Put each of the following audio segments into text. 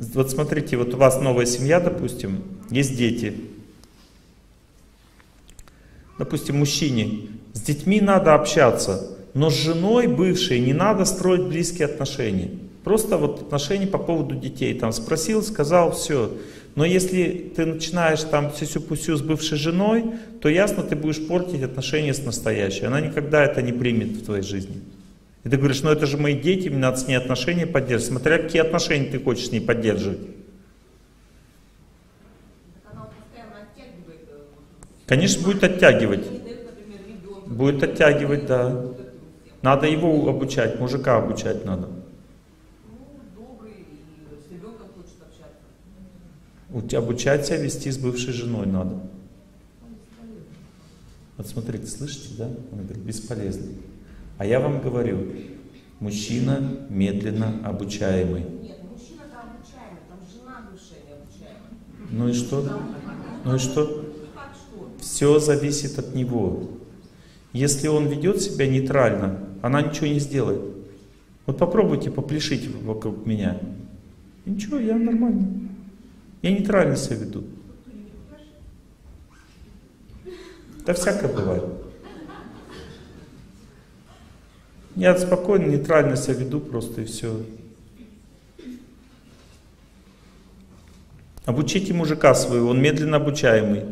Вот смотрите, вот у вас новая семья, допустим, есть дети. Допустим, мужчине с детьми надо общаться, но с женой бывшей не надо строить близкие отношения. Просто вот отношения по поводу детей. Там спросил, сказал, все. Но если ты начинаешь там сюсю-пусю с бывшей женой, то ясно, ты будешь портить отношения с настоящей. Она никогда это не примет в твоей жизни. И ты говоришь, ну это же мои дети, мне надо с ней отношения поддерживать. Смотря какие отношения ты хочешь с ней поддерживать. Конечно, будет оттягивать. Будет оттягивать, да. Надо его обучать, мужика обучать надо. Обучать себя вести с бывшей женой надо. Вот смотрите, слышите, да? Он говорит, бесполезно. А я вам говорю, мужчина медленно обучаемый. Нет, мужчина там обучаемый, там жена бывшая не обучаемая. Ну и что? Ну и что? Все зависит от него. Если он ведет себя нейтрально, она ничего не сделает. Вот попробуйте попляшить вокруг меня. ничего, я нормально. Я нейтрально себя веду. Да всякое бывает. Я спокойно, нейтрально себя веду просто и все. Обучите мужика своего, он медленно обучаемый.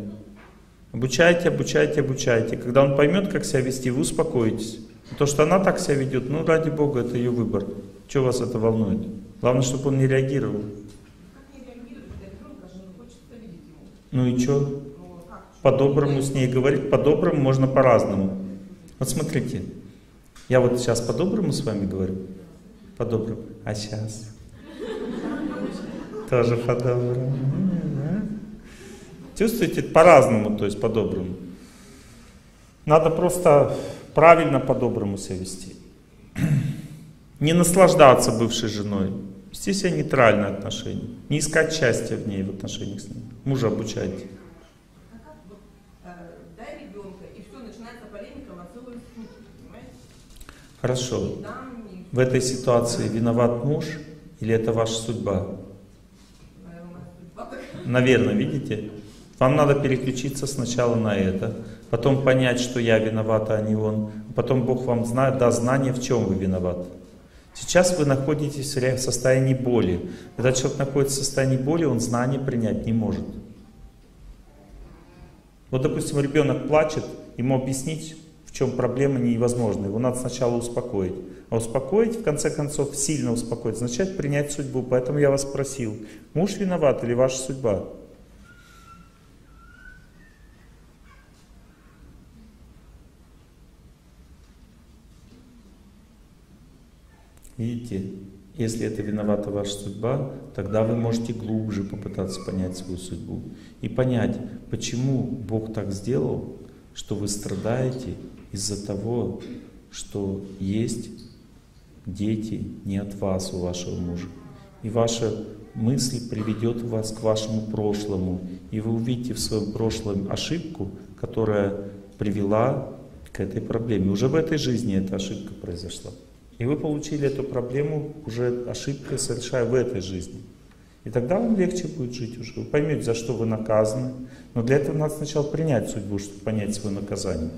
Обучайте, обучайте, обучайте. Когда он поймет, как себя вести, вы успокоитесь. То, что она так себя ведет, ну ради Бога, это ее выбор. Что вас это волнует? Главное, чтобы он не реагировал. Ну и что? По-доброму с ней говорить, по-доброму можно по-разному. Вот смотрите, я вот сейчас по-доброму с вами говорю, по-доброму, а сейчас тоже по-доброму. Чувствуете, по-разному, то есть по-доброму. Надо просто правильно по-доброму себя вести. Не наслаждаться бывшей женой. Вести себя нейтральное отношение. Не искать счастья в ней, в отношениях с ней. Мужа обучайте. Хорошо. В этой ситуации виноват муж или это ваша судьба? Наверное, видите? Вам надо переключиться сначала на это, потом понять, что я виноват, а не он. Потом Бог вам знает, даст знание, в чем вы виноваты. Сейчас вы находитесь в состоянии боли. Когда человек находится в состоянии боли, он знание принять не может. Вот, допустим, ребенок плачет, ему объяснить, в чем проблема невозможно. Его надо сначала успокоить. А успокоить, в конце концов, сильно успокоить, означает принять судьбу. Поэтому я вас спросил, муж виноват или ваша судьба? Видите, если это виновата ваша судьба, тогда вы можете глубже попытаться понять свою судьбу и понять, почему Бог так сделал, что вы страдаете из-за того, что есть дети не от вас, у вашего мужа. И ваша мысль приведет вас к вашему прошлому. И вы увидите в своем прошлом ошибку, которая привела к этой проблеме. Уже в этой жизни эта ошибка произошла. И вы получили эту проблему уже ошибкой, совершая в этой жизни. И тогда вам легче будет жить уже. Вы поймете, за что вы наказаны. Но для этого надо сначала принять судьбу, чтобы понять свое наказание.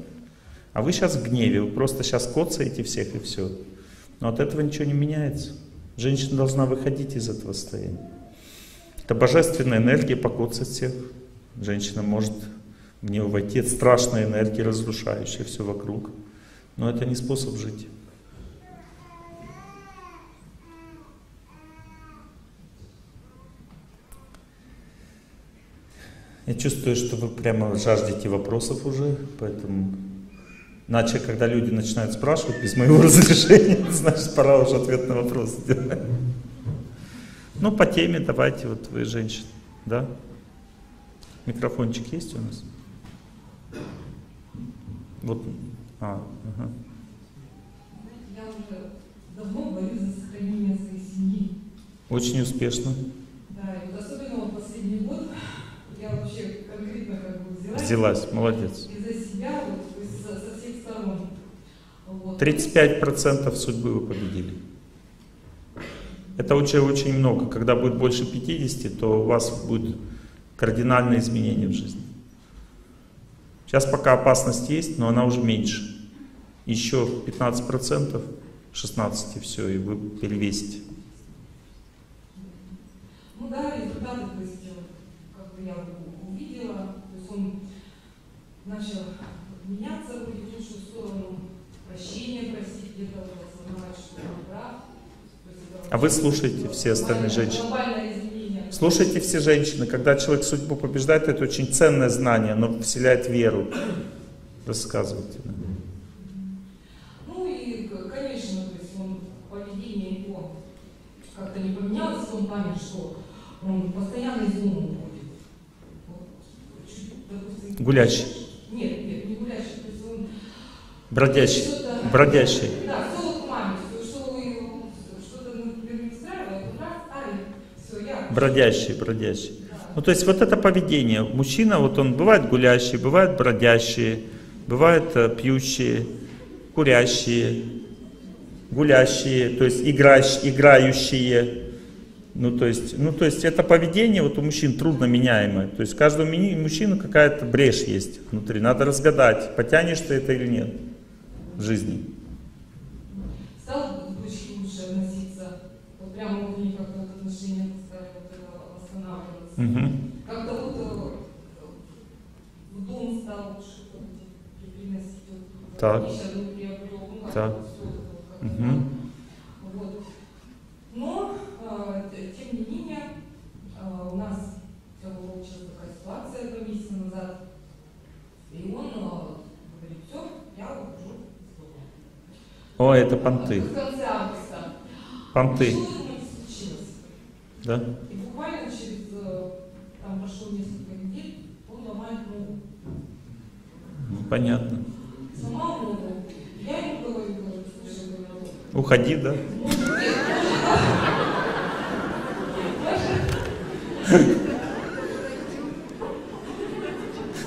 А вы сейчас в гневе, вы просто сейчас коцаете всех и все. Но от этого ничего не меняется. Женщина должна выходить из этого состояния. Это божественная энергия покоцать всех. Женщина может в нее войти. Это страшная энергия, разрушающая все вокруг. Но это не способ жить. Я чувствую, что вы прямо жаждете вопросов уже, поэтому... Иначе, когда люди начинают спрашивать без моего разрешения, значит, пора уже ответ на вопрос сделать. Ну, по теме давайте, вот вы женщина, да? Микрофончик есть у нас? Вот, а, ага. Я уже давно борюсь за сохранение своей семьи. Очень успешно. Да, и вот особенно вот последний год я вообще конкретно как бы взялась. Взялась, молодец. И за себя, вот, то есть со, со всех сторон. Вот. 35% судьбы вы победили. Это очень-очень много. Когда будет больше 50, то у вас будет кардинальное изменение в жизни. Сейчас пока опасность есть, но она уже меньше. Еще 15%, 16% все, и вы перевесите. Ну да, результаты, то как я увидела, то есть он начал меняться в лучшую сторону, прощения просить, где-то осознавать, что он прав. А вы слушаете все остальные женщины. Слушайте все женщины. Когда человек судьбу побеждает, это очень ценное знание, оно вселяет веру. Рассказывайте. Ну и, конечно, то есть он, поведение его как-то не поменялось в том плане, что он постоянно из дома уходит. Вот, чуть, Гулящий. Нет, нет, не гулящий, то есть он Бродящий. что-то- Бродящий. Да, все к маме, что, что-то не устраивает, он раз, ай, все, я. Бродящий, бродящий. Ну, то есть вот это поведение. Мужчина, вот он бывает гулящий, бывает бродящие, бывают э, пьющие, курящие, гулящие, то есть играющие. Ну то, есть, ну, то есть это поведение вот у мужчин трудно меняемое. То есть у каждого мужчины какая-то брешь есть внутри. Надо разгадать, потянешь ты это или нет в жизни. Стал дочке лучше относиться, вот прямо у них как-то отношения восстанавливаться. Мгм. Как-то вот э, в дом стал лучше при- приносить Так. Так. вот всё это вот как-то Мгм. так. Вот. Но, э, т- тем не менее, э, у нас была сейчас такая ситуация два месяца назад, и он э, говорит, все, я ухожу из дома. О, это понты. В конце августа. Понты, Что думаете случилось? да? И буквально через, э, там прошло несколько недель, он ломает ногу. Ну, понятно. Сломал ногу. Я ему говорю, говорю, слушай, говорю, Уходи, да?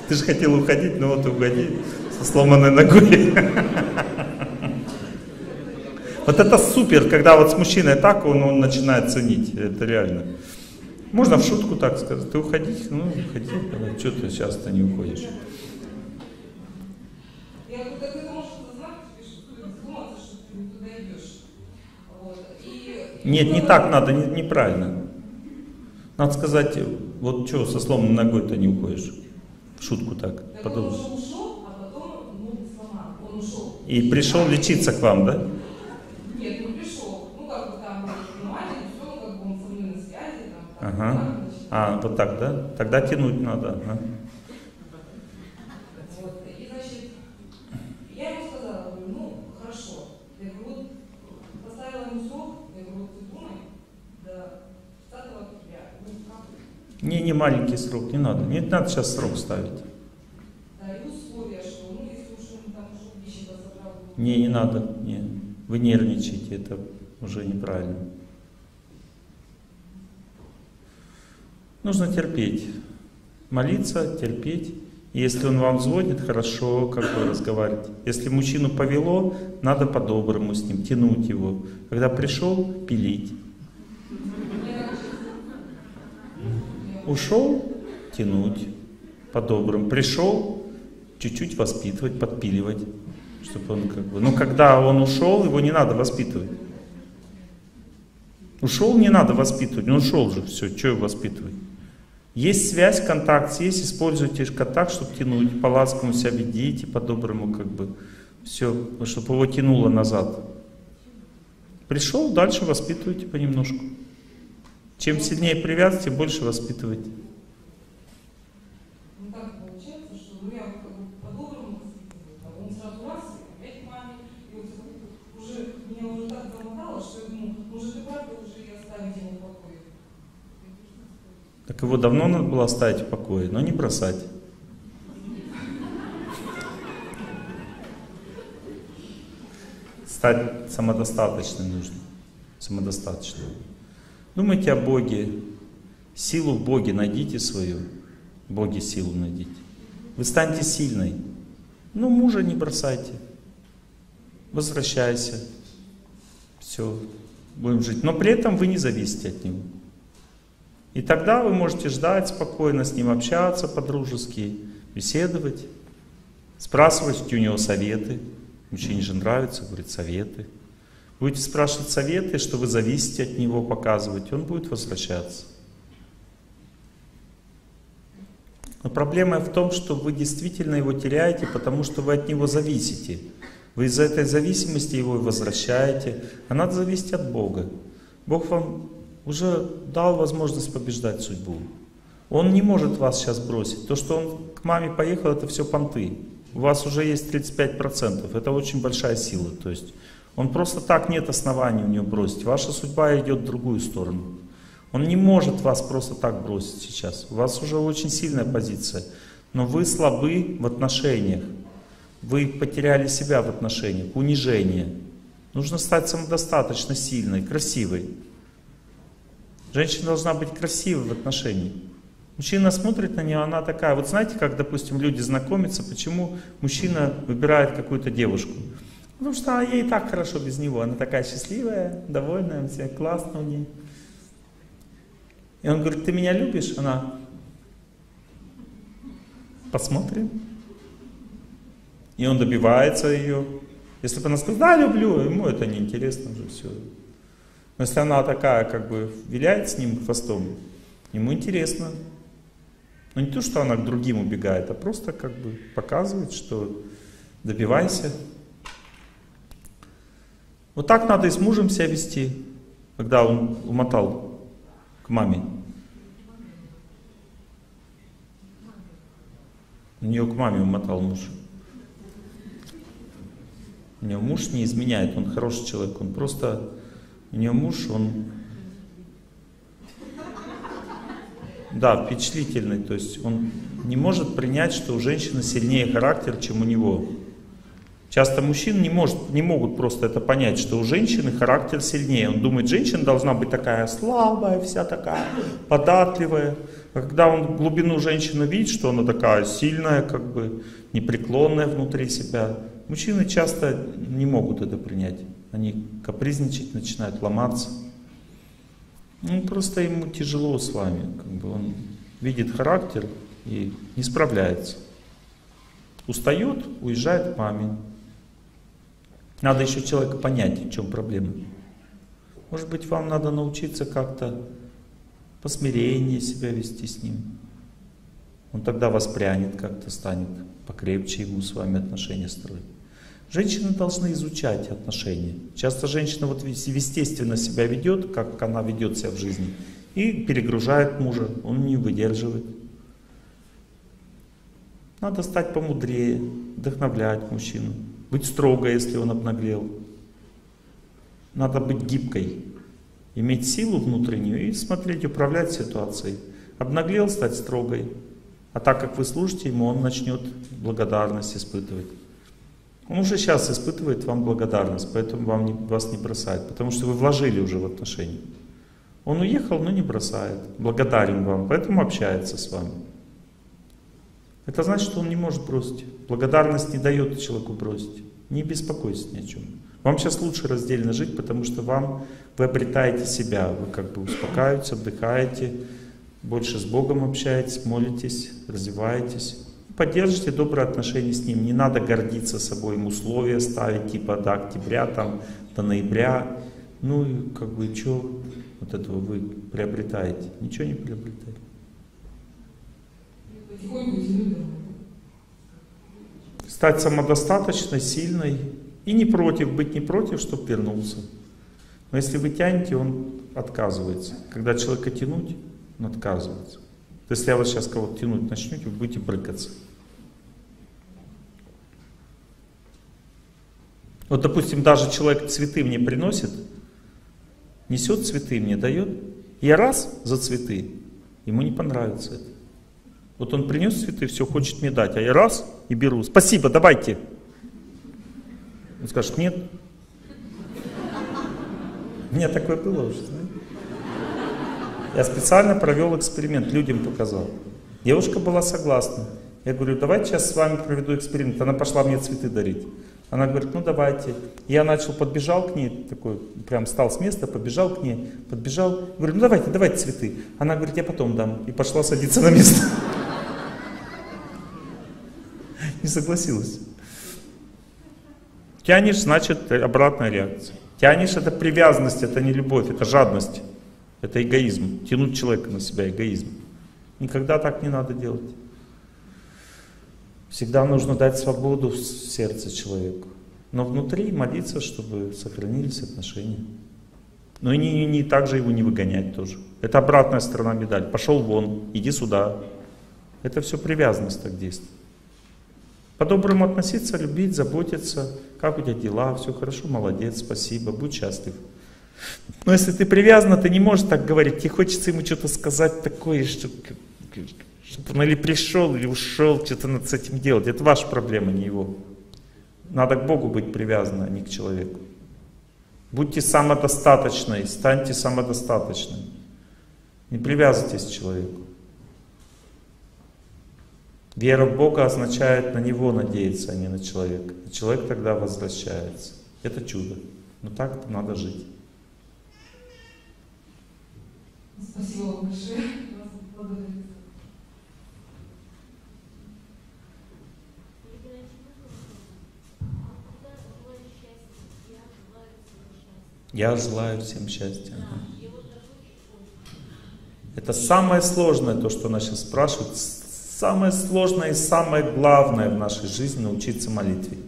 Ты же хотел уходить, но вот угоди со сломанной ногой. Вот это супер, когда вот с мужчиной так, он, он начинает ценить, это реально. Можно в шутку так сказать, ты уходи, ну уходи, что ты сейчас-то не уходишь. Нет, не так надо, не- неправильно. Надо сказать, вот что со сломанной ногой-то не уходишь. В шутку так, подумай. ушел, а потом ногу сломал. Он ушел. И пришел лечиться к вам, да? Нет, не пришел. Ну, как бы там нормально, все, как бы он со мной на связи, там, так, Ага. А, вот так, да? Тогда тянуть надо. ага. Вот. И, значит, я ему сказала, говорю, хорошо. Я говорю, вот поставила ему срок, я говорю, вот ты думай, до 30 октября. Как? Не, не маленький срок, не надо. Не надо сейчас срок ставить. Да, и условия, что, ну, если уж он там ушел, вещи. Не, не надо. Не. Вы нервничаете, это уже неправильно. Нужно терпеть. Молиться, терпеть. Если он вам звонит, хорошо, как вы разговариваете. Если мужчину повело, надо по-доброму с ним, тянуть его. Когда пришел, пилить. Ушел, тянуть по-доброму. Пришел, чуть-чуть воспитывать, подпиливать. Чтобы он как бы... Но когда он ушел, его не надо воспитывать. Ушел, не надо воспитывать. Он ушел же, все, что его воспитывать? Есть связь, контакт есть, используйте контакт, чтобы тянуть, по-ласковому себя ведите, по-доброму как бы. Все, чтобы его тянуло назад. Пришел, дальше воспитывайте понемножку. Чем сильнее привязывать, тем больше воспитывайте. Ну, так получается, что ну, я как бы по-доброму воспитываю, а он сразу раз, и опять к маме, и вот уже, меня уже так замотало, что я думаю, может и правда уже и оставить ему в покое. Так его давно надо было оставить в покое, но не бросать. Стать самодостаточным нужно. Самодостаточным. Думайте о Боге. Силу в Боге найдите свою. В Боге силу найдите. Вы станьте сильной. Ну, мужа не бросайте. Возвращайся. Все. будем жить. Но при этом вы не зависите от него. И тогда вы можете ждать спокойно, с ним общаться по-дружески, беседовать, спрашивать у него советы. Мужчине же нравится, говорит, советы. Будете спрашивать советы, что вы зависите от него, показывать, он будет возвращаться. Но проблема в том, что вы действительно его теряете, потому что вы от него зависите. Вы из-за этой зависимости его и возвращаете. А надо зависеть от Бога. Бог вам уже дал возможность побеждать судьбу. Он не может вас сейчас бросить. То, что он к маме поехал, это все понты. У вас уже есть 35%. Это очень большая сила. То есть он просто так нет оснований у него бросить. Ваша судьба идет в другую сторону. Он не может вас просто так бросить сейчас. У вас уже очень сильная позиция. Но вы слабы в отношениях. Вы потеряли себя в отношениях. Унижение. Нужно стать самодостаточно сильной, красивой. Женщина должна быть красивой в отношениях. Мужчина смотрит на нее, она такая. Вот знаете, как, допустим, люди знакомятся, почему мужчина выбирает какую-то девушку? Потому что ей так хорошо без него. Она такая счастливая, довольная, все классно у нее. И он говорит, ты меня любишь? Она, посмотрим. И он добивается ее. Если бы она сказала, да, люблю, ему это неинтересно уже все. Но если она такая, как бы, виляет с ним хвостом, ему интересно. Но не то, что она к другим убегает, а просто как бы показывает, что добивайся. Вот так надо и с мужем себя вести, когда он умотал к маме. У нее к маме умотал муж. У нее муж не изменяет, он хороший человек, он просто... У нее муж, он... Да, впечатлительный, то есть он не может принять, что у женщины сильнее характер, чем у него. Часто мужчины не, может, не могут просто это понять, что у женщины характер сильнее. Он думает, женщина должна быть такая слабая, вся такая податливая. А когда он глубину женщины видит, что она такая сильная, как бы непреклонная внутри себя, мужчины часто не могут это принять. Они капризничать начинают, ломаться. Ну, просто ему тяжело с вами. Как бы он видит характер и не справляется. Устает, уезжает к маме. Надо еще человека понять, в чем проблема. Может быть, вам надо научиться как-то посмирение себя вести с ним. Он тогда воспрянет как-то, станет покрепче ему с вами отношения строить. Женщины должны изучать отношения. Часто женщина вот естественно себя ведет, как она ведет себя в жизни, и перегружает мужа, он не выдерживает. Надо стать помудрее, вдохновлять мужчину. Быть строго, если он обнаглел. Надо быть гибкой. Иметь силу внутреннюю и смотреть, управлять ситуацией. Обнаглел стать строгой. А так как вы служите ему, он начнет благодарность испытывать. Он уже сейчас испытывает вам благодарность, поэтому вам не, вас не бросает, потому что вы вложили уже в отношения. Он уехал, но не бросает, благодарен вам, поэтому общается с вами. Это значит, что он не может бросить. Благодарность не дает человеку бросить. Не беспокойтесь ни о чем. Вам сейчас лучше раздельно жить, потому что вам, вы обретаете себя, вы как бы успокаиваетесь, отдыхаете, больше с Богом общаетесь, молитесь, развиваетесь. Поддержите добрые отношения с Ним. Не надо гордиться собой, им условия ставить, типа до октября, там, до ноября. Ну и как бы что вот этого вы приобретаете? Ничего не приобретаете. Стать самодостаточной, сильной и не против, быть не против, чтобы вернулся. Но если вы тянете, он отказывается. Когда человека тянуть, он отказывается. Если я вас сейчас кого-то тянуть начнете, вы будете брыкаться. Вот, допустим, даже человек цветы мне приносит, несет цветы мне, дает, я раз за цветы, ему не понравится это. Вот он принес цветы, все, хочет мне дать, а я раз и беру. Спасибо, давайте. Он скажет, нет. У меня такое было уже, знаете. Я специально провел эксперимент, людям показал. Девушка была согласна. Я говорю, давайте сейчас с вами проведу эксперимент. Она пошла мне цветы дарить. Она говорит, ну давайте. Я начал, подбежал к ней, такой, прям встал с места, побежал к ней, подбежал. Говорю, ну давайте, давайте цветы. Она говорит, я потом дам. И пошла садиться на место. Не согласилась. Тянешь, значит, обратная реакция. Тянешь, это привязанность, это не любовь, это жадность. Это эгоизм. Тянуть человека на себя, эгоизм. Никогда так не надо делать. Всегда нужно дать свободу в сердце человеку. Но внутри молиться, чтобы сохранились отношения. Но и не, не так же его не выгонять тоже. Это обратная сторона медали. Пошел вон, иди сюда. Это все привязанность так действует. По-доброму относиться, любить, заботиться. Как у тебя дела? Все хорошо, молодец, спасибо, будь счастлив. Но если ты привязан, ты не можешь так говорить. Тебе хочется ему что-то сказать такое, что чтобы он или пришел, или ушел, что-то над этим делать. Это ваша проблема, не его. Надо к Богу быть привязанным, а не к человеку. Будьте самодостаточной, станьте самодостаточным. Не привязывайтесь к человеку. Вера в Бога означает на Него надеяться, а не на человека. И человек тогда возвращается. Это чудо. Но так надо жить. Спасибо вам большое. Благодарю. Я желаю всем счастья. Это самое сложное, то, что она сейчас спрашивает. Самое сложное и самое главное в нашей жизни научиться молитве.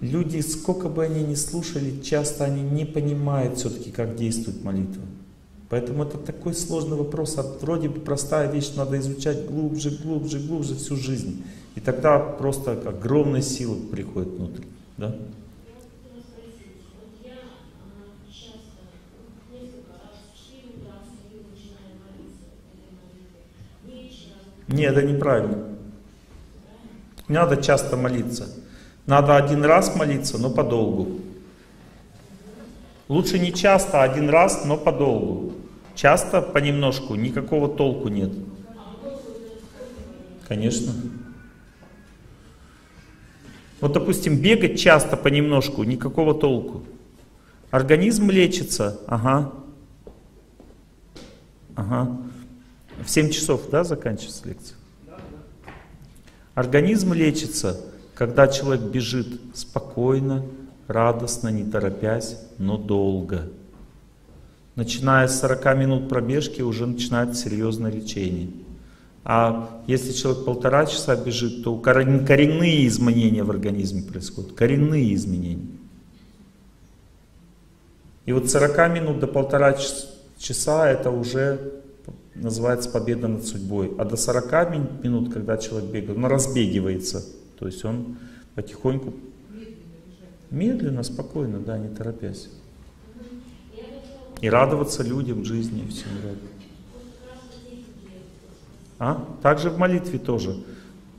Люди, сколько бы они ни слушали, часто они не понимают все-таки, как действует молитва. Поэтому это такой сложный вопрос. А вроде бы простая вещь, надо изучать глубже, глубже, глубже всю жизнь. И тогда просто огромная сила приходит внутрь. Да? Нет, это неправильно. Не надо часто молиться. Надо один раз молиться, но подолгу. Лучше не часто, а один раз, но подолгу. Часто понемножку, никакого толку нет. Конечно. Вот, допустим, бегать часто понемножку, никакого толку. Организм лечится, ага. Ага. В 7 часов, да, заканчивается лекция? Организм лечится, когда человек бежит спокойно, радостно, не торопясь, но долго. Начиная с 40 минут пробежки уже начинается серьезное лечение. А если человек полтора часа бежит, то коренные изменения в организме происходят. Коренные изменения. И вот 40 минут до полтора часа это уже называется победа над судьбой. А до 40 минут, когда человек бегает, он разбегивается. То есть он потихоньку, медленно, спокойно, да, не торопясь. И радоваться людям, жизни и всему А? Также в молитве тоже.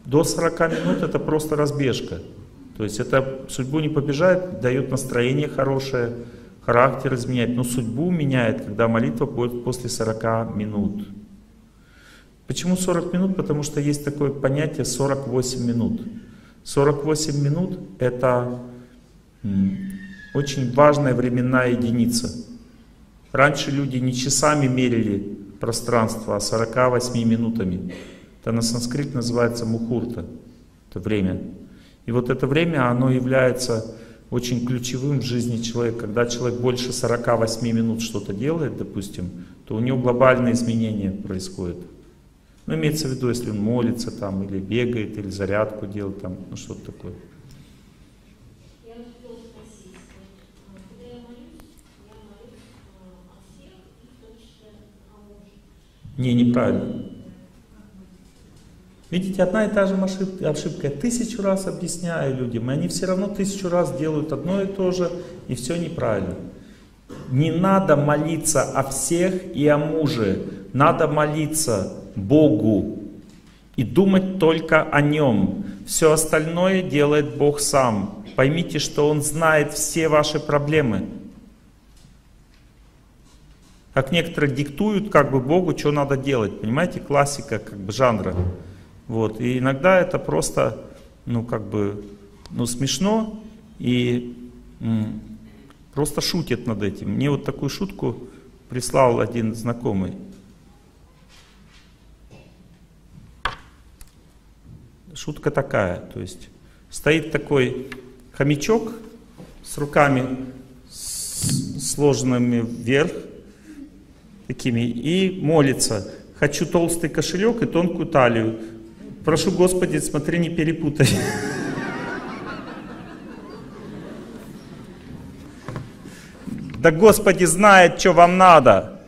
До 40 минут это просто разбежка. То есть это судьбу не побежает, дает настроение хорошее, характер изменяет, но судьбу меняет, когда молитва будет после 40 минут. Почему 40 минут? Потому что есть такое понятие 48 минут. 48 минут — это очень важная временная единица. Раньше люди не часами мерили пространство, а 48 минутами. Это на санскрите называется мухурта, это время. И вот это время, оно является очень ключевым в жизни человека. Когда человек больше 48 минут что-то делает, допустим, то у него глобальные изменения происходят. Ну, имеется в виду, если он молится там, или бегает, или зарядку делает, там, ну, что-то такое. Не, неправильно. Видите, одна и та же ошибка. Я тысячу раз объясняю людям, и они все равно тысячу раз делают одно и то же, и все неправильно. Не надо молиться о всех и о муже. Надо молиться Богу и думать только о Нем. Все остальное делает Бог сам. Поймите, что Он знает все ваши проблемы. Как некоторые диктуют как бы Богу, что надо делать. Понимаете, классика как бы жанра. Вот. И иногда это просто, ну как бы, ну, смешно и просто шутит над этим. Мне вот такую шутку прислал один знакомый. Шутка такая, то есть стоит такой хомячок с руками сложенными вверх, такими, и молится. Хочу толстый кошелек и тонкую талию. Прошу, Господи, смотри, не перепутай. Да Господи знает, что вам надо.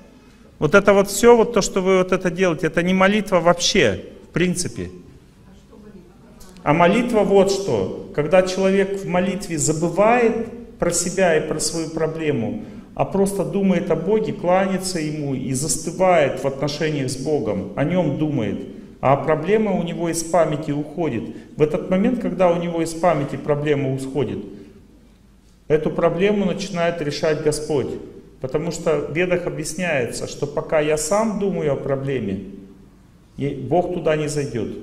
Вот это вот все, вот то, что вы вот это делаете, это не молитва вообще, в принципе. А молитва вот что. Когда человек в молитве забывает про себя и про свою проблему, а просто думает о Боге, кланяется Ему и застывает в отношениях с Богом, о Нем думает, а проблема у него из памяти уходит. В этот момент, когда у него из памяти проблема уходит, эту проблему начинает решать Господь. Потому что в Ведах объясняется, что пока я сам думаю о проблеме, Бог туда не зайдет.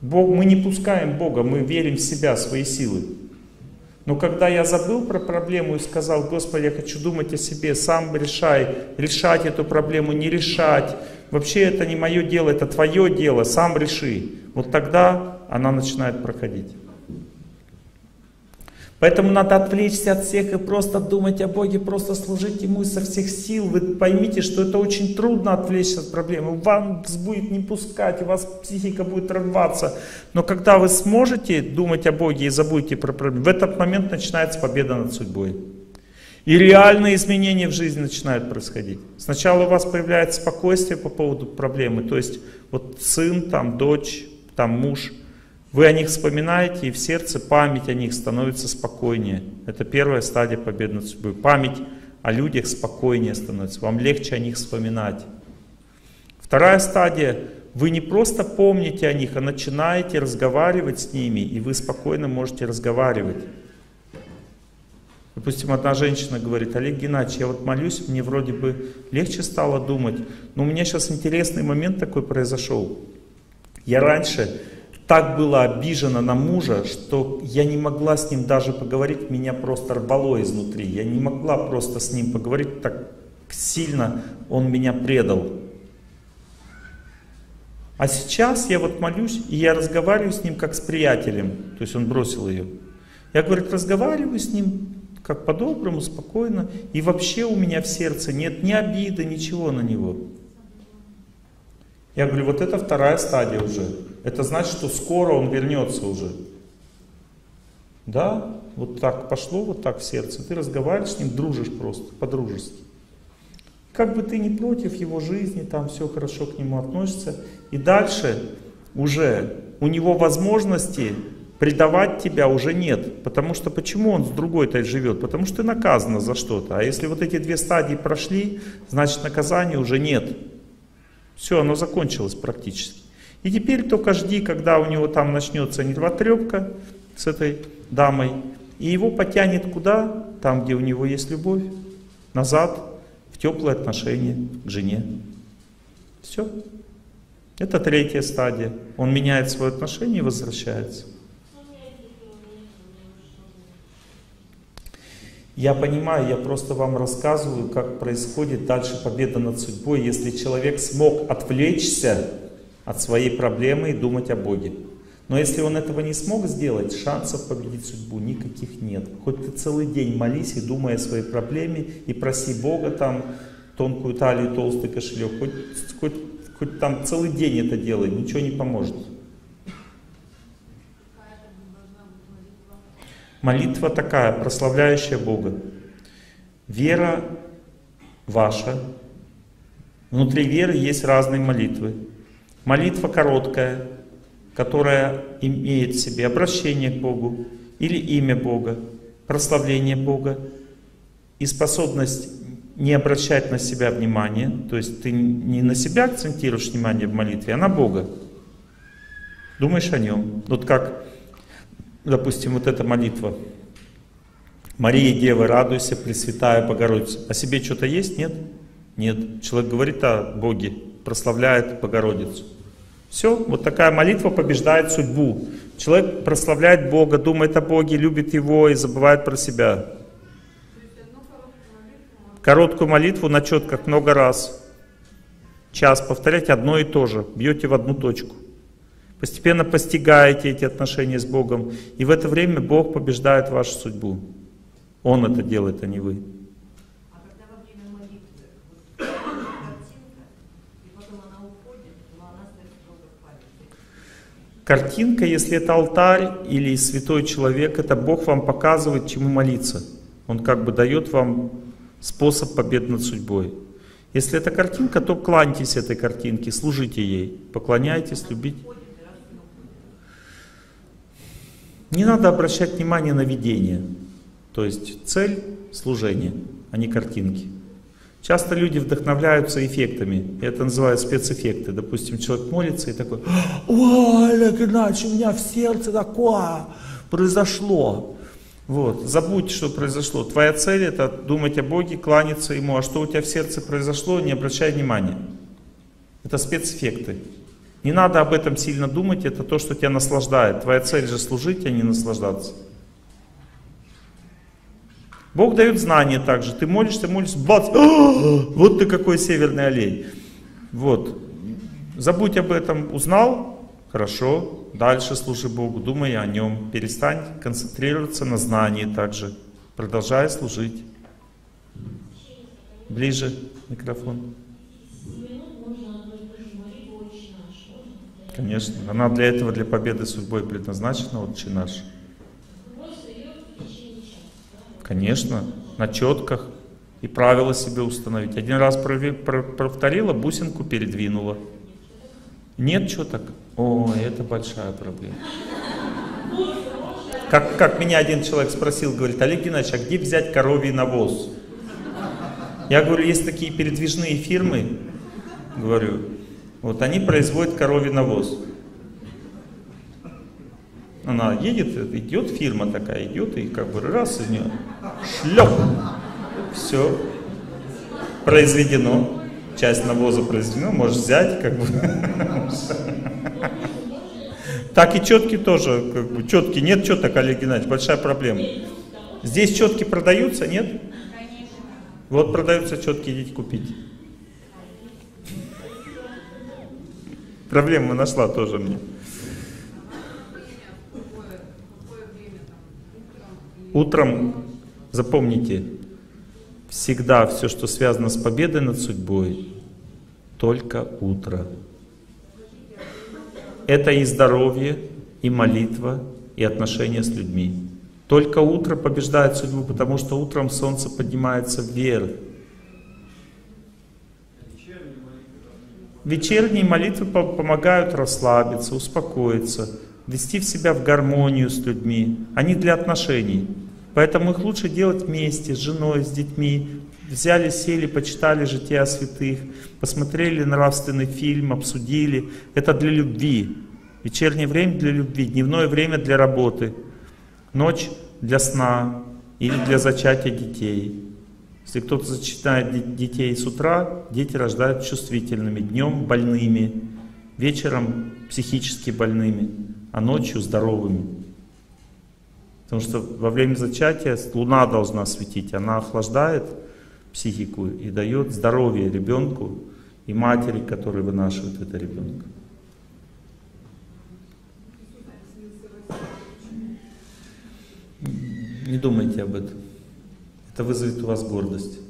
Бог, мы не пускаем Бога, мы верим в себя, свои силы. Но когда я забыл про проблему и сказал, Господи, я хочу думать о себе, сам решай, решать эту проблему, не решать. Вообще это не мое дело, это твое дело, сам реши. Вот тогда она начинает проходить. Поэтому надо отвлечься от всех и просто думать о Боге, просто служить Ему изо всех сил. Вы поймите, что это очень трудно отвлечься от проблемы. Вам будет не пускать, у вас психика будет рваться. Но когда вы сможете думать о Боге и забудете про проблемы, в этот момент начинается победа над судьбой. И реальные изменения в жизни начинают происходить. Сначала у вас появляется спокойствие по поводу проблемы. То есть вот сын, там, дочь, там, муж – вы о них вспоминаете, и в сердце память о них становится спокойнее. Это первая стадия победы над судьбой. Память о людях спокойнее становится, вам легче о них вспоминать. Вторая стадия, вы не просто помните о них, а начинаете разговаривать с ними, и вы спокойно можете разговаривать. Допустим, одна женщина говорит, Олег Геннадьевич, я вот молюсь, мне вроде бы легче стало думать, но у меня сейчас интересный момент такой произошел. Я раньше так была обижена на мужа, что я не могла с ним даже поговорить, меня просто рвало изнутри. Я не могла просто с ним поговорить, так сильно он меня предал. А сейчас я вот молюсь, и я разговариваю с ним как с приятелем. То есть он бросил ее. Я, говорит, разговариваю с ним как по-доброму, спокойно. И вообще у меня в сердце нет ни обиды, ничего на него. Я говорю, вот это вторая стадия уже. Это значит, что скоро он вернется уже. Да, вот так пошло, вот так в сердце. Ты разговариваешь с ним, дружишь просто, по-дружески. Как бы ты не против его жизни, там все хорошо к нему относится. И дальше уже у него возможности предавать тебя уже нет. Потому что почему он с другой-то живет? Потому что ты наказана за что-то. А если вот эти две стадии прошли, значит наказания уже нет. Все, оно закончилось практически. И теперь только жди, когда у него там начнется нервотрепка с этой дамой, и его потянет куда? Там, где у него есть любовь, назад, в теплые отношения к жене. Все. Это третья стадия. Он меняет свое отношение и возвращается. Я понимаю, я просто вам рассказываю, как происходит дальше победа над судьбой, если человек смог отвлечься от своей проблемы и думать о Боге. Но если он этого не смог сделать, шансов победить судьбу никаких нет. Хоть ты целый день молись и думай о своей проблеме, и проси Бога там тонкую талию, толстый кошелек, хоть, хоть, хоть там целый день это делай, ничего не поможет. Молитва такая, прославляющая Бога. Вера ваша. Внутри веры есть разные молитвы. Молитва короткая, которая имеет в себе обращение к Богу или имя Бога, прославление Бога и способность не обращать на себя внимания, то есть ты не на себя акцентируешь внимание в молитве, а на Бога. Думаешь о Нем. Вот как допустим, вот эта молитва. Мария, Дева, радуйся, Пресвятая Богородица. О себе что-то есть? Нет? Нет. Человек говорит о Боге, прославляет Богородицу. Все, вот такая молитва побеждает судьбу. Человек прославляет Бога, думает о Боге, любит Его и забывает про себя. Короткую молитву на четках много раз. Час повторять одно и то же. Бьете в одну точку. Постепенно постигаете эти отношения с Богом. И в это время Бог побеждает вашу судьбу. Он это делает, а не вы. Картинка, если это алтарь или святой человек, это Бог вам показывает, чему молиться. Он как бы дает вам способ победы над судьбой. Если это картинка, то кланяйтесь этой картинке, служите ей, поклоняйтесь, любите. Не надо обращать внимание на видение. То есть цель — служение, а не картинки. Часто люди вдохновляются эффектами. Это называют спецэффекты. Допустим, человек молится и такой, «О, Олег Игнатьевич, у меня в сердце такое произошло». Вот. Забудь, что произошло. Твоя цель это думать о Боге, кланяться Ему. А что у тебя в сердце произошло, не обращай внимания. Это спецэффекты. Не надо об этом сильно думать, это то, что тебя наслаждает. Твоя цель же служить, а не наслаждаться. Бог дает знания также. Ты молишься, молишься, бац, вот ты какой северный олень. Вот. Забудь об этом, узнал, хорошо, дальше служи Богу, думай о нем, перестань концентрироваться на знании также. Продолжай служить. Ближе микрофон. Конечно, она для этого, для победы судьбой предназначена, вот наш. Конечно, на четках и правила себе установить. Один раз повторила, бусинку передвинула. Нет четок? О, это большая проблема. Как, как меня один человек спросил, говорит, Олег Геннадьевич, а где взять коровий навоз? Я говорю, есть такие передвижные фирмы, говорю, вот они производят коровий навоз. Она едет, идет фирма такая, идет и как бы раз из нее шлеп. Все. Произведено. Часть навоза произведено, можешь взять, как бы. Так и четки тоже, как бы, четки нет четок, Олег Геннадьевич, большая проблема. Здесь четки продаются, нет? Вот продаются четки, идите купить. Проблему нашла тоже мне. Утром, запомните, всегда все, что связано с победой над судьбой, только утро. Это и здоровье, и молитва, и отношения с людьми. Только утро побеждает судьбу, потому что утром солнце поднимается вверх. Вечерние молитвы помогают расслабиться, успокоиться, вести в себя в гармонию с людьми. Они для отношений. Поэтому их лучше делать вместе, с женой, с детьми. Взяли, сели, почитали жития святых, посмотрели нравственный фильм, обсудили. Это для любви. Вечернее время для любви, дневное время для работы, ночь для сна или для зачатия детей. Если кто-то зачитает детей с утра, дети рождают чувствительными, днем больными, вечером психически больными, а ночью здоровыми. Потому что во время зачатия луна должна светить, она охлаждает психику и дает здоровье ребенку и матери, которая вынашивает это ребенка. Не думайте об этом. Это вызовет у вас гордость.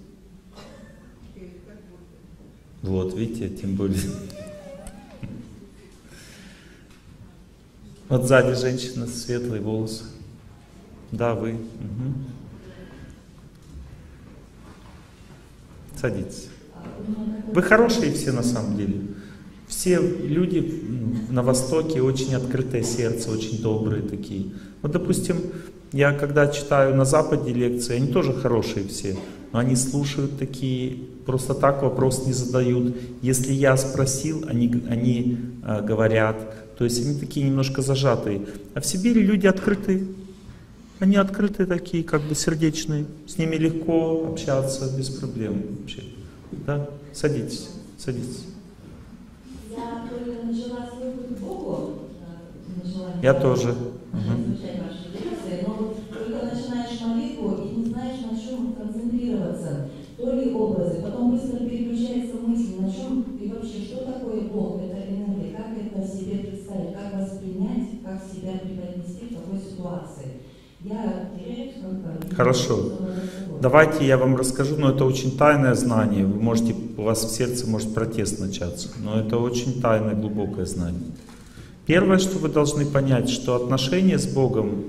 Вот, видите, тем более. Вот сзади женщина, светлые волосы. Да, вы. Угу. Садитесь. Вы хорошие все на самом деле. Все люди на Востоке очень открытое сердце, очень добрые такие. Вот, допустим, я когда читаю на Западе лекции, они тоже хорошие все, но они слушают такие, просто так вопрос не задают. Если я спросил, они, они э, говорят, то есть они такие немножко зажатые. А в Сибири люди открытые, они открытые такие, как бы сердечные. С ними легко общаться, без проблем вообще. Да? Садитесь, садитесь. Я только начала свой Я тоже. Угу. Но вот только начинаешь молитву и не знаешь, на чем концентрироваться. То ли образы, потом быстро переключается мысль, на чем и вообще, что такое Бог, это энергия, как это себе представить, как воспринять, как себя преподнести в такой ситуации. Я теряюсь как-то. Хорошо. Давайте я вам расскажу, но это очень тайное знание. Вы можете, у вас в сердце может протест начаться, но это очень тайное, глубокое знание. Первое, что вы должны понять, что отношения с Богом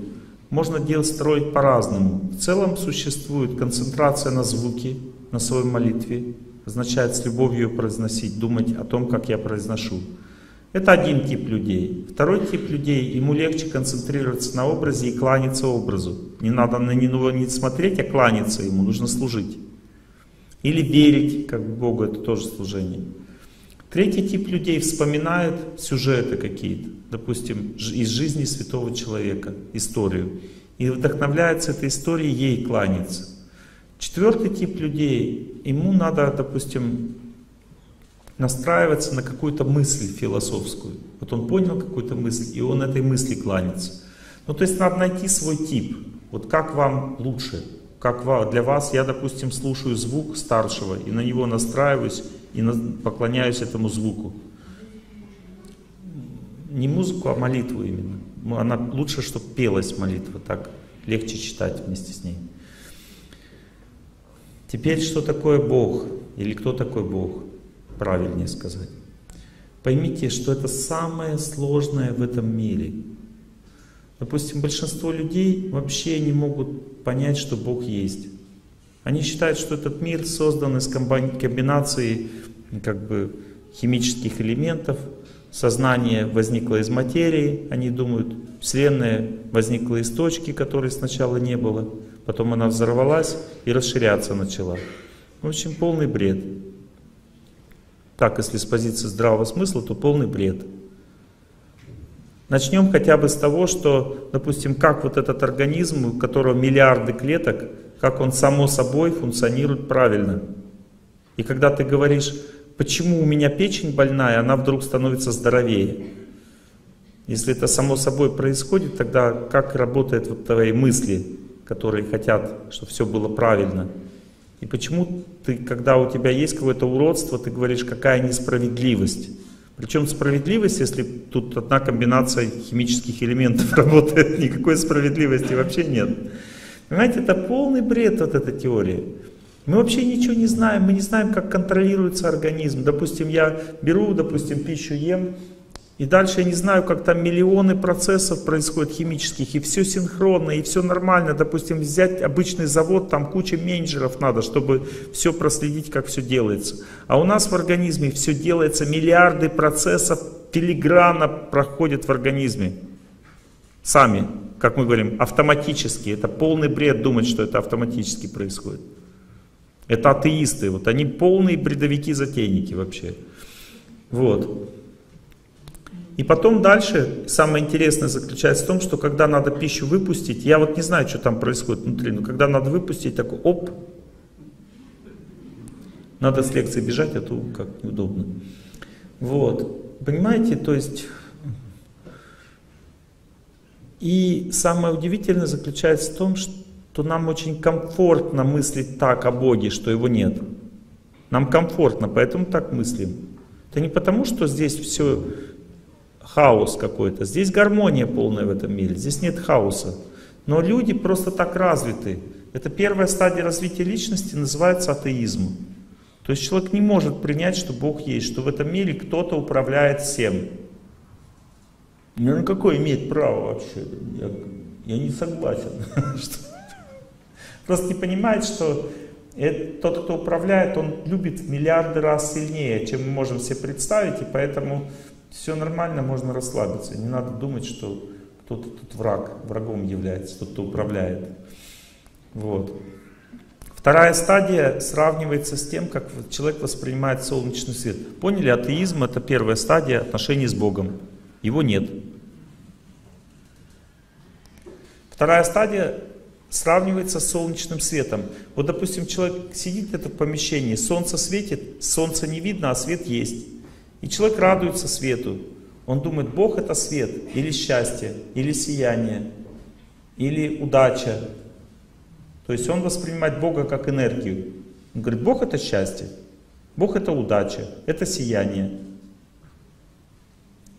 можно делать, строить по-разному. В целом существует концентрация на звуке, на своей молитве, означает с любовью произносить, думать о том, как я произношу. Это один тип людей. Второй тип людей, ему легче концентрироваться на образе и кланяться образу. Не надо на него не смотреть, а кланяться ему, нужно служить. Или верить, как Богу, это тоже служение. Третий тип людей вспоминает сюжеты какие-то, допустим, из жизни святого человека, историю, и вдохновляется этой историей, ей кланяться. Четвертый тип людей, ему надо, допустим, настраиваться на какую-то мысль философскую. Вот он понял какую-то мысль, и он этой мысли кланится. Ну, то есть надо найти свой тип. Вот как вам лучше? Как для вас, я, допустим, слушаю звук старшего, и на него настраиваюсь, и поклоняюсь этому звуку. Не музыку, а молитву именно. Она лучше, чтобы пелась молитва, так легче читать вместе с ней. Теперь, что такое Бог? Или кто такой Бог? правильнее сказать. Поймите, что это самое сложное в этом мире. Допустим, большинство людей вообще не могут понять, что Бог есть. Они считают, что этот мир создан из комбинации как бы, химических элементов, сознание возникло из материи, они думают, Вселенная возникла из точки, которой сначала не было, потом она взорвалась и расширяться начала. В общем, полный бред. Так, если с позиции здравого смысла, то полный бред. Начнем хотя бы с того, что, допустим, как вот этот организм, у которого миллиарды клеток, как он само собой функционирует правильно. И когда ты говоришь, почему у меня печень больная, она вдруг становится здоровее. Если это само собой происходит, тогда как работают вот твои мысли, которые хотят, чтобы все было правильно. И почему ты, когда у тебя есть какое-то уродство, ты говоришь, какая несправедливость. Причем справедливость, если тут одна комбинация химических элементов работает, никакой справедливости вообще нет. Понимаете, это полный бред вот эта теория. Мы вообще ничего не знаем, мы не знаем, как контролируется организм. Допустим, я беру, допустим, пищу ем, и дальше я не знаю, как там миллионы процессов происходит химических, и все синхронно, и все нормально. Допустим, взять обычный завод, там куча менеджеров надо, чтобы все проследить, как все делается. А у нас в организме все делается, миллиарды процессов филигранно проходят в организме. Сами, как мы говорим, автоматически. Это полный бред думать, что это автоматически происходит. Это атеисты, вот они полные бредовики-затейники вообще. Вот. И потом дальше, самое интересное заключается в том, что когда надо пищу выпустить, я вот не знаю, что там происходит внутри, но когда надо выпустить, такой оп, надо с лекции бежать, а то как неудобно. Вот, понимаете, то есть... И самое удивительное заключается в том, что нам очень комфортно мыслить так о Боге, что Его нет. Нам комфортно, поэтому так мыслим. Это не потому, что здесь все хаос какой-то. Здесь гармония полная в этом мире, здесь нет хаоса. Но люди просто так развиты. Это первая стадия развития личности, называется атеизм. То есть человек не может принять, что Бог есть, что в этом мире кто-то управляет всем. Ну, на какое имеет право вообще? Я, я не согласен. Просто не понимает, что тот, кто управляет, он любит в миллиарды раз сильнее, чем мы можем себе представить, и поэтому все нормально, можно расслабиться. Не надо думать, что кто-то тут враг, врагом является, тот, кто управляет. Вот. Вторая стадия сравнивается с тем, как человек воспринимает солнечный свет. Поняли, атеизм это первая стадия отношений с Богом. Его нет. Вторая стадия сравнивается с солнечным светом. Вот, допустим, человек сидит где-то в помещении, солнце светит, солнца не видно, а свет есть. И человек радуется свету. Он думает, Бог это свет, или счастье, или сияние, или удача. То есть он воспринимает Бога как энергию. Он говорит, Бог это счастье, Бог это удача, это сияние.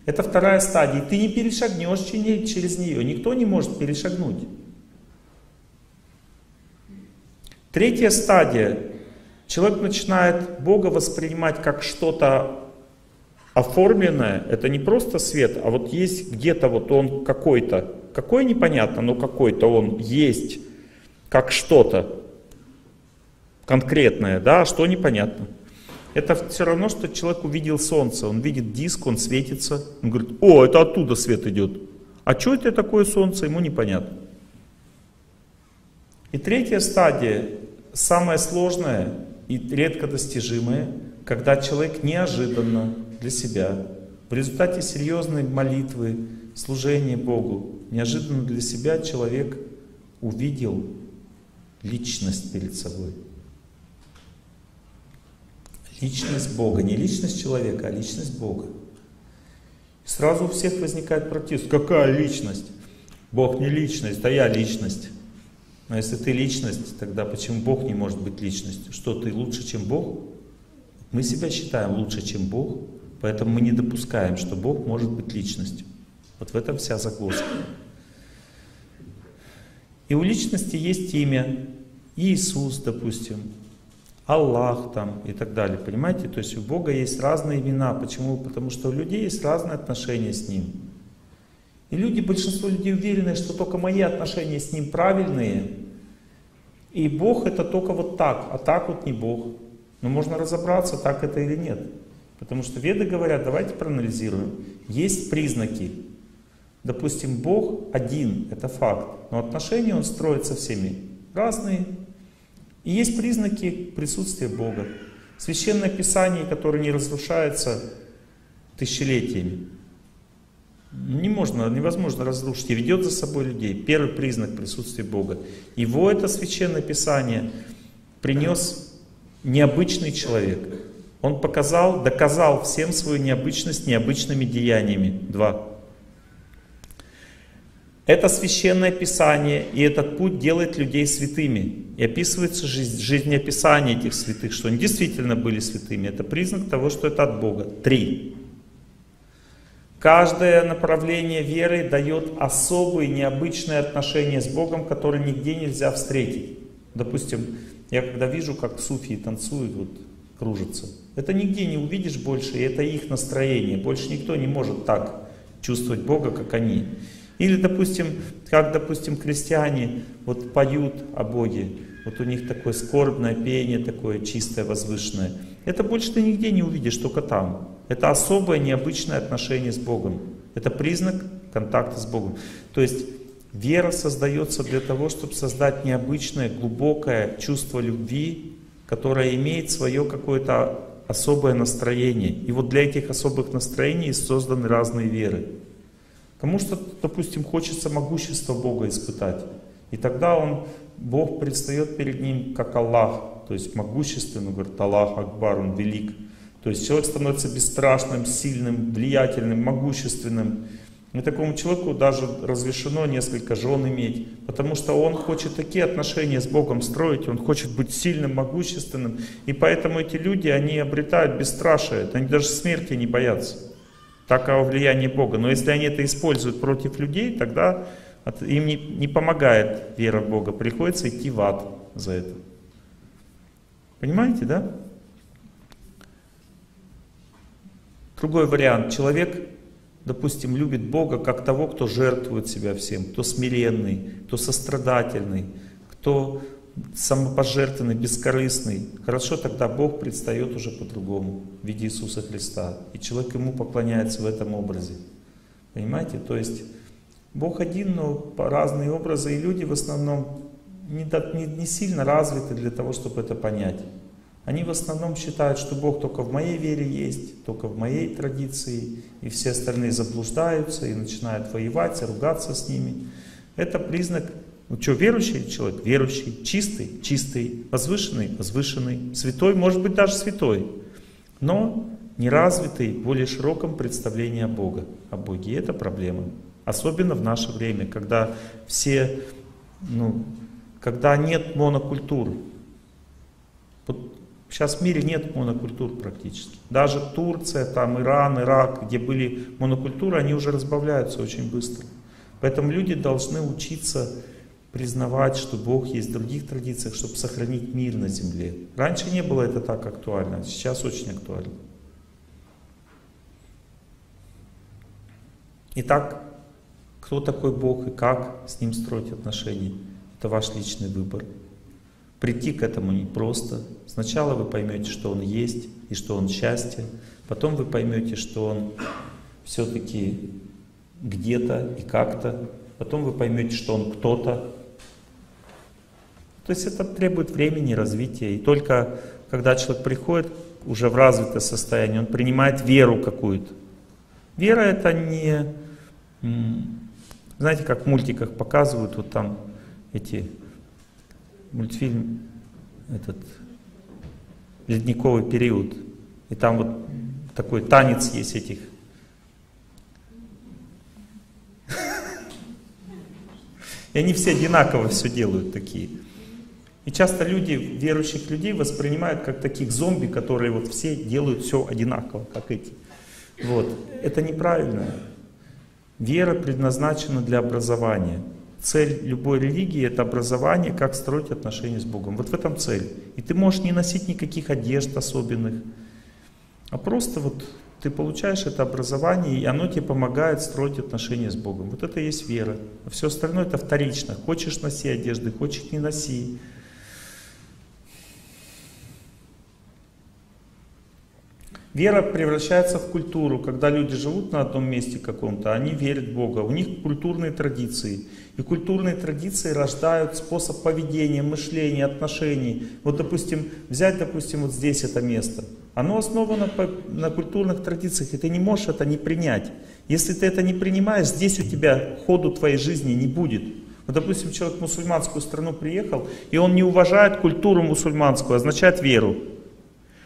Это вторая стадия. Ты не перешагнешь через нее. Никто не может перешагнуть. Третья стадия. Человек начинает Бога воспринимать как что-то оформленное. Это не просто свет, а вот есть где-то вот он какой-то. Какой непонятно, но какой-то он есть, как что-то конкретное, да, а что непонятно. Это все равно, что человек увидел солнце, он видит диск, он светится, он говорит, о, это оттуда свет идет. А что это такое солнце, ему непонятно. И третья стадия, самая сложная и редко достижимая, когда человек неожиданно для себя, в результате серьезной молитвы, служения Богу, неожиданно для себя человек увидел личность перед собой. Личность Бога. Не личность человека, а личность Бога. И сразу у всех возникает протест. Какая личность? Бог не личность, а я личность. Но если ты личность, тогда почему Бог не может быть личностью? Что, ты лучше, чем Бог? Мы себя считаем лучше, чем Бог, поэтому мы не допускаем, что Бог может быть личностью. Вот в этом вся загвоздка. И у личности есть имя. Иисус, допустим, Аллах там и так далее. Понимаете? То есть у Бога есть разные имена. Почему? Потому что у людей есть разные отношения с Ним. И люди, большинство людей уверены, что только мои отношения с Ним правильные. И Бог это только вот так, а так вот не Бог. Но можно разобраться, так это или нет. Потому что веды говорят, давайте проанализируем. Есть признаки. Допустим, Бог один, это факт. Но отношения Он строит со всеми разные, и есть признаки присутствия Бога. Священное Писание, которое не разрушается тысячелетиями. Не можно, невозможно разрушить и ведет за собой людей. Первый признак присутствия Бога. Его это священное Писание принес необычный человек. Он показал, доказал всем свою необычность необычными деяниями. Два. Это священное писание, и этот путь делает людей святыми. И описывается жизнь, жизнеописание этих святых, что они действительно были святыми. Это признак того, что это от Бога. Три. Каждое направление веры дает особые, необычные отношения с Богом, которые нигде нельзя встретить. Допустим, я когда вижу, как суфии танцуют, вот, кружатся, это нигде не увидишь больше, и это их настроение. Больше никто не может так чувствовать Бога, как они. Или, допустим, как, допустим, крестьяне вот поют о Боге, вот у них такое скорбное пение, такое чистое, возвышенное. Это больше ты нигде не увидишь, только там. Это особое, необычное отношение с Богом. Это признак контакта с Богом. То есть вера создается для того, чтобы создать необычное, глубокое чувство любви, которое имеет свое какое-то особое настроение. И вот для этих особых настроений созданы разные веры. Кому-то, допустим, хочется могущество Бога испытать. И тогда он, Бог предстает перед ним как Аллах, то есть могущественный, говорит Аллах Акбар, он велик. То есть человек становится бесстрашным, сильным, влиятельным, могущественным. И такому человеку даже разрешено несколько жен иметь, потому что он хочет такие отношения с Богом строить, он хочет быть сильным, могущественным. И поэтому эти люди, они обретают бесстрашие, они даже смерти не боятся таково влияние Бога. Но если они это используют против людей, тогда им не, не помогает вера в Бога. Приходится идти в ад за это. Понимаете, да? Другой вариант. Человек, допустим, любит Бога как того, кто жертвует себя всем, кто смиренный, кто сострадательный, кто самопожертвенный, бескорыстный, хорошо, тогда Бог предстает уже по-другому в виде Иисуса Христа. И человек ему поклоняется в этом образе. Понимаете? То есть Бог один, но по разные образы, и люди в основном не, не, не сильно развиты для того, чтобы это понять. Они в основном считают, что Бог только в моей вере есть, только в моей традиции, и все остальные заблуждаются и начинают воевать, ругаться с ними. Это признак ну что, верующий человек? Верующий. Чистый? Чистый. Возвышенный? Возвышенный. Святой? Может быть, даже святой. Но не развиты в более широком представлении о Боге, о Боге. И это проблема. Особенно в наше время, когда все, ну, когда нет монокультур. Вот сейчас в мире нет монокультур практически. Даже Турция, там Иран, Ирак, где были монокультуры, они уже разбавляются очень быстро. Поэтому люди должны учиться признавать, что Бог есть в других традициях, чтобы сохранить мир на земле. Раньше не было это так актуально, сейчас очень актуально. Итак, кто такой Бог и как с Ним строить отношения, это ваш личный выбор. Прийти к этому непросто. Сначала вы поймете, что Он есть и что Он счастье. Потом вы поймете, что Он все-таки где-то и как-то. Потом вы поймете, что Он кто-то. То есть это требует времени, развития. И только когда человек приходит уже в развитое состояние, он принимает веру какую-то. Вера это не знаете, как в мультиках показывают, вот там эти мультфильм, этот ледниковый период. И там вот такой танец есть этих. И они все одинаково все делают такие. И часто люди, верующих людей, воспринимают как таких зомби, которые вот все делают все одинаково, как эти. Вот. Это неправильно. Вера предназначена для образования. Цель любой религии — это образование, как строить отношения с Богом. Вот в этом цель. И ты можешь не носить никаких одежд особенных, а просто вот ты получаешь это образование, и оно тебе помогает строить отношения с Богом. Вот это и есть вера. А все остальное это вторично. Хочешь носи одежды, хочешь не носи. Вера превращается в культуру. Когда люди живут на одном месте каком-то, они верят в Бога. У них культурные традиции. И культурные традиции рождают способ поведения, мышления, отношений. Вот, допустим, взять, допустим, вот здесь это место. Оно основано на культурных традициях, и ты не можешь это не принять. Если ты это не принимаешь, здесь у тебя ходу твоей жизни не будет. Вот, допустим, человек в мусульманскую страну приехал, и он не уважает культуру мусульманскую, означает веру.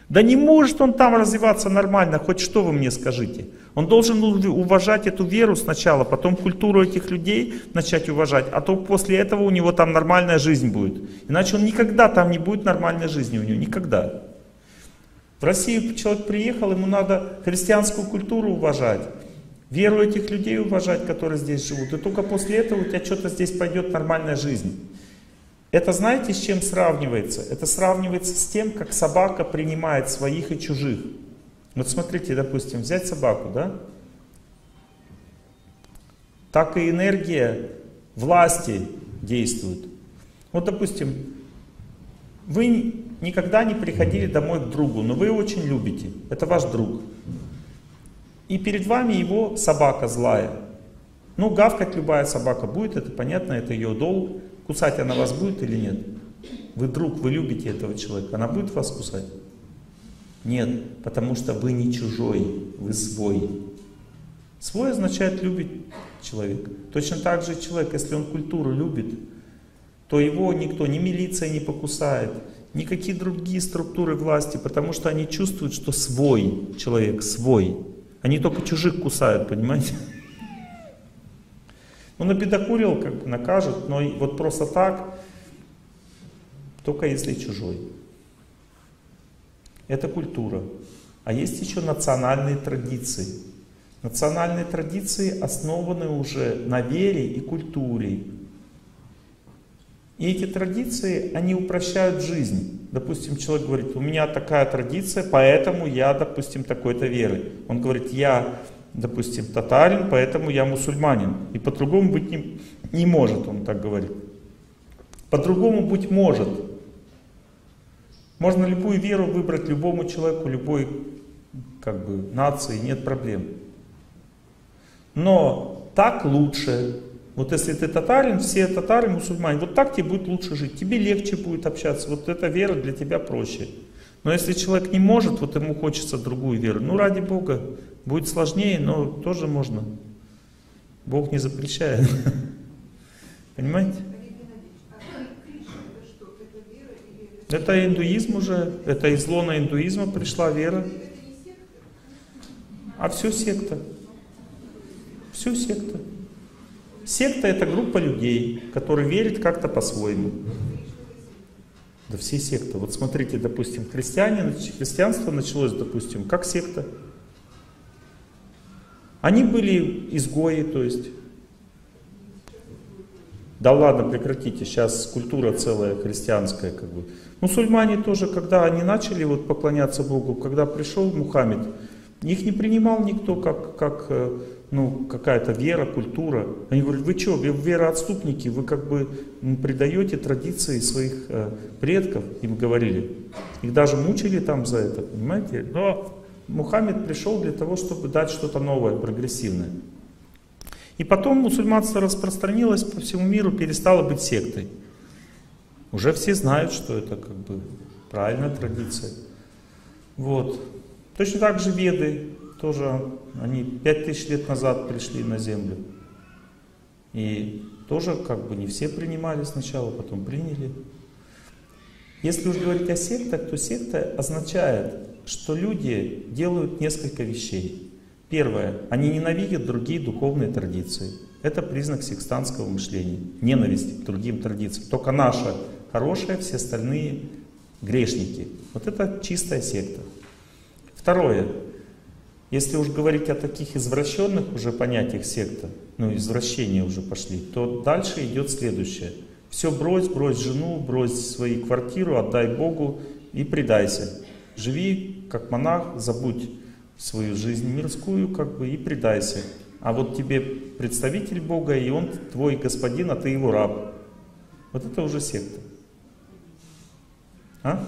Да не может он там развиваться нормально, хоть что вы мне скажите. Он должен уважать эту веру сначала, потом культуру этих людей начать уважать, а то после этого у него там нормальная жизнь будет. Иначе он никогда там не будет нормальной жизни у него, никогда. В Россию человек приехал, ему надо христианскую культуру уважать, веру этих людей уважать, которые здесь живут. И только после этого у тебя что-то здесь пойдет нормальная жизнь. Это знаете, с чем сравнивается? Это сравнивается с тем, как собака принимает своих и чужих. Вот смотрите, допустим, взять собаку, да? Так и энергия власти действует. Вот, допустим, вы никогда не приходили домой к другу, но вы его очень любите. Это ваш друг. И перед вами его собака злая. Ну, гавкать любая собака будет, это понятно, это ее долг. Кусать она вас будет или нет? Вы друг, вы любите этого человека, она будет вас кусать? Нет, потому что вы не чужой, вы свой. Свой означает любить человека. Точно так же человек, если он культуру любит, то его никто, ни милиция не покусает, никакие другие структуры власти, потому что они чувствуют, что свой человек, свой. Они только чужих кусают, понимаете? Ну, набедокурил, как накажут, но вот просто так, только если чужой. Это культура. А есть еще национальные традиции. Национальные традиции основаны уже на вере и культуре. И эти традиции, они упрощают жизнь. Допустим, человек говорит, у меня такая традиция, поэтому я, допустим, такой-то веры. Он говорит, я допустим, татарин, поэтому я мусульманин. И по-другому быть не, не может, он так говорит. По-другому быть может. Можно любую веру выбрать любому человеку, любой как бы, нации, нет проблем. Но так лучше. Вот если ты татарин, все татары мусульмане, вот так тебе будет лучше жить, тебе легче будет общаться, вот эта вера для тебя проще. Но если человек не может, вот ему хочется другую веру, ну ради Бога, Будет сложнее, но тоже можно. Бог не запрещает. Понимаете? Это индуизм уже, это из лона индуизма пришла вера. А все секта. Все секта. Секта это группа людей, которые верят как-то по-своему. Да все секты. Вот смотрите, допустим, христиане, христианство началось, допустим, как секта. Они были изгои, то есть. Да ладно, прекратите, сейчас культура целая христианская, как бы. Мусульмане тоже, когда они начали вот поклоняться Богу, когда пришел Мухаммед, их не принимал никто как, как э, ну, какая-то вера, культура. Они говорят, вы что, вы вероотступники, вы как бы предаете традиции своих э, предков, им говорили. Их даже мучили там за это, понимаете? Но Мухаммед пришел для того, чтобы дать что-то новое, прогрессивное. И потом мусульманство распространилось по всему миру, перестало быть сектой. Уже все знают, что это как бы правильная традиция. Вот. Точно так же веды, тоже они пять тысяч лет назад пришли на землю. И тоже как бы не все принимали сначала, потом приняли. Если уж говорить о сектах, то секта означает, что люди делают несколько вещей. Первое, они ненавидят другие духовные традиции. Это признак секстанского мышления. Ненависть к другим традициям. Только наша хорошая, все остальные грешники. Вот это чистая секта. Второе, если уж говорить о таких извращенных уже понятиях секта, ну извращения уже пошли, то дальше идет следующее. Все брось, брось жену, брось свою квартиру, отдай Богу и предайся. Живи как монах, забудь свою жизнь мирскую как бы и предайся. А вот тебе представитель Бога, и он твой господин, а ты его раб. Вот это уже секта. А?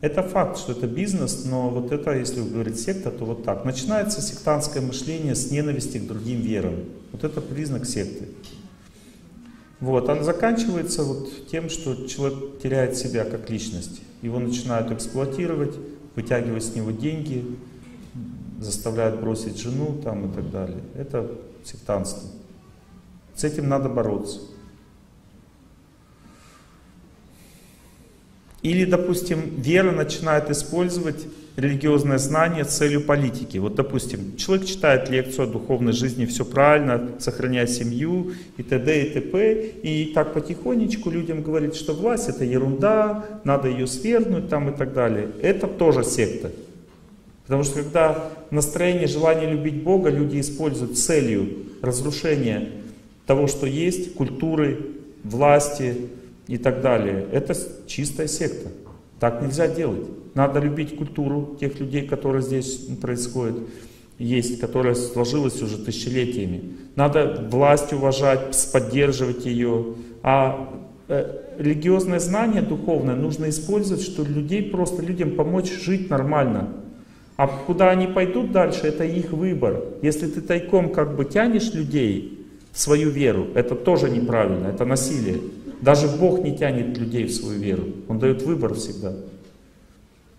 Это факт, что это бизнес, но вот это, если говорить секта, то вот так. Начинается сектантское мышление с ненависти к другим верам. Вот это признак секты. Вот, а заканчивается вот тем, что человек теряет себя как личность. Его начинают эксплуатировать, вытягивать с него деньги, заставляют бросить жену там и так далее. Это сектантство. С этим надо бороться. Или, допустим, вера начинает использовать религиозное знание целью политики. Вот, допустим, человек читает лекцию о духовной жизни, все правильно, сохраняя семью и т.д. и т.п. И так потихонечку людям говорит, что власть это ерунда, надо ее свергнуть там и так далее. Это тоже секта. Потому что когда настроение, желание любить Бога люди используют целью разрушения того, что есть, культуры, власти, и так далее. Это чистая секта. Так нельзя делать. Надо любить культуру тех людей, которые здесь происходят, есть, которая сложилась уже тысячелетиями. Надо власть уважать, поддерживать ее. А э, религиозное знание духовное нужно использовать, чтобы людей просто людям помочь жить нормально. А куда они пойдут дальше, это их выбор. Если ты тайком как бы тянешь людей в свою веру, это тоже неправильно, это насилие. Даже Бог не тянет людей в свою веру. Он дает выбор всегда.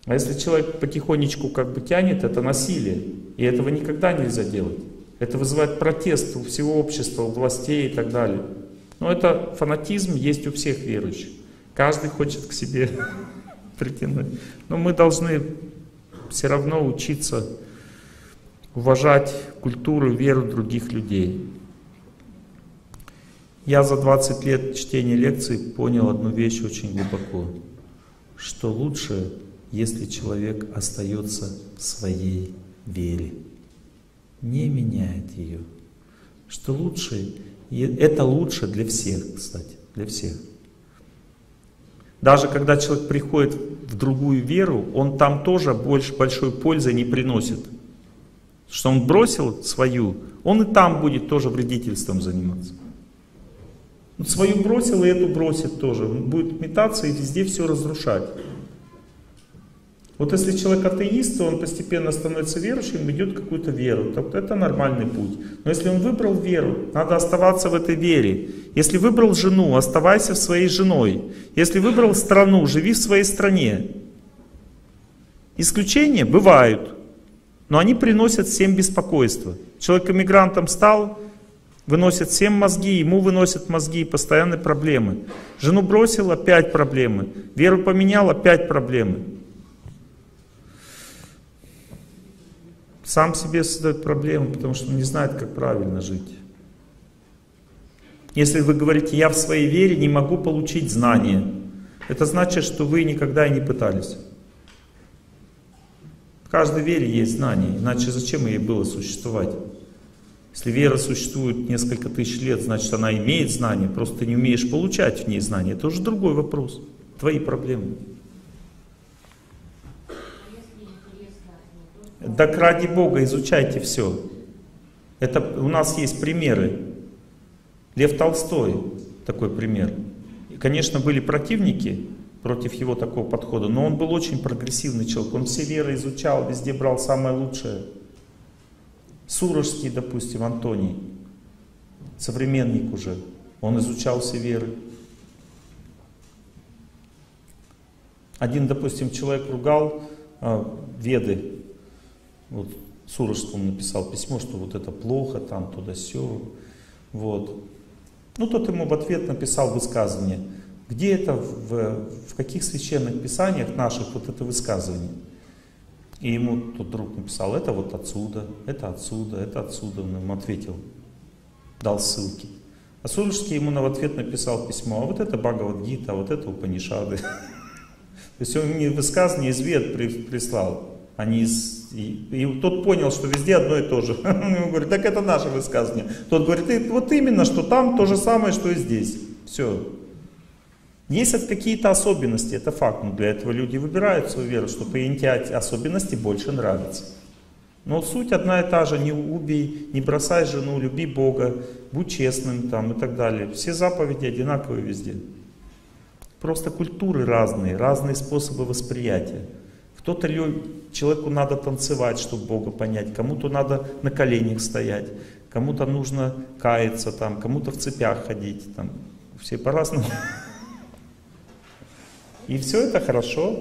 А если человек потихонечку как бы тянет, это насилие. И этого никогда нельзя делать. Это вызывает протест у всего общества, у властей и так далее. Но это фанатизм есть у всех верующих. Каждый хочет к себе притянуть. Но мы должны все равно учиться уважать культуру веру других людей. Я за 20 лет чтения лекций понял одну вещь очень глубоко, что лучше, если человек остается в своей вере, не меняет ее. Что лучше, это лучше для всех, кстати, для всех. Даже когда человек приходит в другую веру, он там тоже больше большой пользы не приносит. Что он бросил свою, он и там будет тоже вредительством заниматься. Свою бросил и эту бросит тоже. Он будет метаться и везде все разрушать. Вот если человек атеист, то он постепенно становится верующим, идет какую-то веру. Так это нормальный путь. Но если он выбрал веру, надо оставаться в этой вере. Если выбрал жену, оставайся в своей женой. Если выбрал страну, живи в своей стране. Исключения бывают, но они приносят всем беспокойство. Человек иммигрантом стал, Выносит всем мозги, ему выносят мозги, постоянные проблемы. Жену бросил, опять проблемы. Веру поменял, опять проблемы. сам себе создает проблемы, потому что он не знает, как правильно жить. Если вы говорите, я в своей вере не могу получить знания, это значит, что вы никогда и не пытались. В каждой вере есть знания, иначе зачем ей было существовать? Если вера существует несколько тысяч лет, значит она имеет знания, просто ты не умеешь получать в ней знания. Это уже другой вопрос, твои проблемы. Так ради Бога изучайте все. Это у нас есть примеры. Лев Толстой такой пример. И, конечно, были противники против его такого подхода, но он был очень прогрессивный человек. Он все веры изучал, везде брал самое лучшее. Сурожский, допустим, Антоний, современник уже, он изучал все веры. Один, допустим, человек ругал э, Веды, вот Сурожскому написал письмо, что вот это плохо, там туда все. Вот. Ну, тот ему в ответ написал высказывание. Где это, в, в каких священных писаниях наших вот это высказывание? И ему тот друг написал, это вот отсюда, это отсюда, это отсюда. Он ему ответил, дал ссылки. А Сурожский ему на ответ написал письмо, а вот это Бхагавадгита, а вот это Упанишады. То есть он мне высказывание из вед прислал. Они из... и, и тот понял, что везде одно и то же. Он ему говорит, так это наше высказывание. Тот говорит, вот именно, что там то же самое, что и здесь. Все. Есть какие-то особенности, это факт, но для этого люди выбирают свою веру, им те особенности больше нравятся. Но суть одна и та же, не убей, не бросай жену, люби Бога, будь честным там и так далее. Все заповеди одинаковые везде. Просто культуры разные, разные способы восприятия. Кто-то человеку надо танцевать, чтобы Бога понять, кому-то надо на коленях стоять, кому-то нужно каяться, там, кому-то в цепях ходить, там, все по-разному. И все это хорошо.